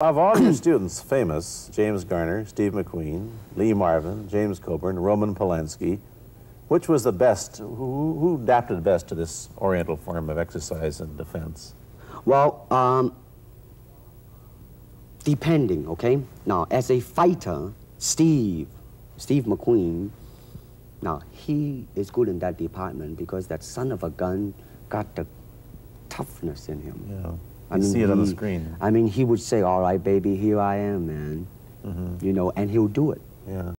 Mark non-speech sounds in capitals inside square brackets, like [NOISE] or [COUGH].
Of all your [CLEARS THROAT] students, famous, James Garner, Steve McQueen, Lee Marvin, James Coburn, Roman Polanski, which was the best, who, who adapted best to this oriental form of exercise and defense? Well, um, depending, okay? Now, as a fighter, Steve, Steve McQueen, now, he is good in that department because that son of a gun got the toughness in him. Yeah. I mean, see it on the screen. I mean, he would say, all right, baby, here I am, man. Mm -hmm. You know, and he'll do it. Yeah.